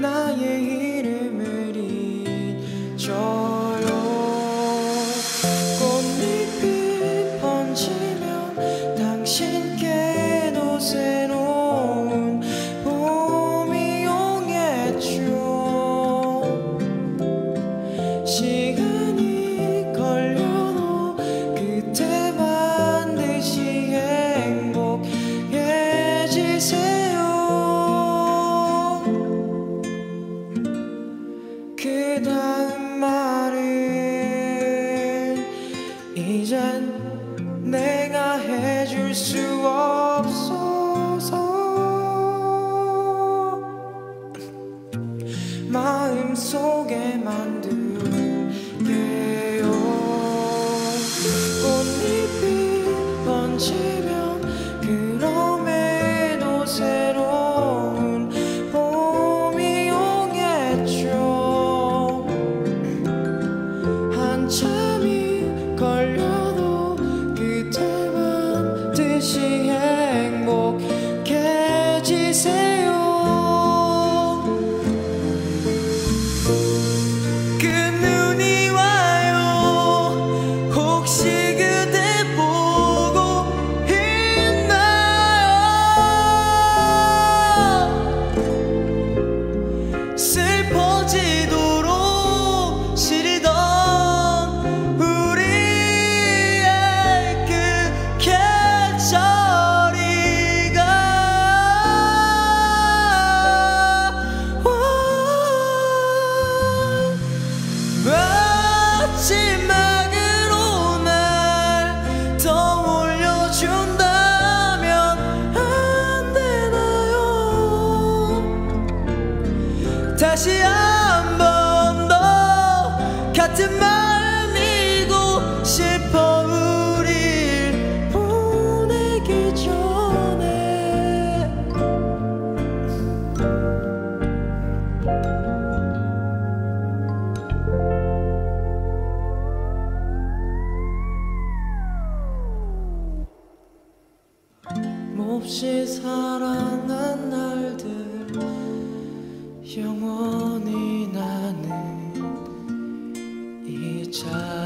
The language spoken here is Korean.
那夜莺。 이젠 내가 해줄 수 없어서 마음속에만 들게요. 꽃잎이 번지 다시 한 번 더 같은 마음 이고 싶어 우릴 보내기 전에. 몹시 사랑 child.